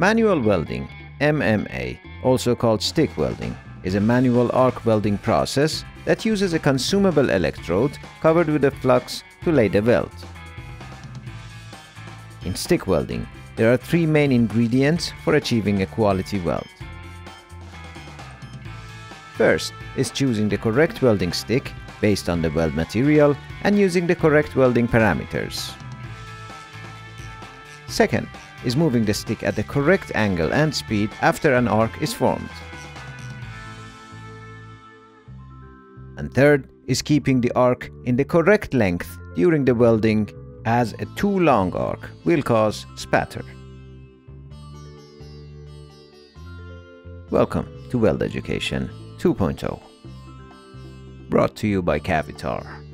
Manual welding, MMA, also called stick welding, is a manual arc welding process that uses a consumable electrode covered with a flux to lay the weld. In stick welding, there are three main ingredients for achieving a quality weld. First is choosing the correct welding stick based on the weld material and using the correct welding parameters. Second is moving the stick at the correct angle and speed after an arc is formed. And third is keeping the arc in the correct length during the welding as a too long arc will cause spatter. Welcome to Weld Education 2.0 brought to you by Cavitar.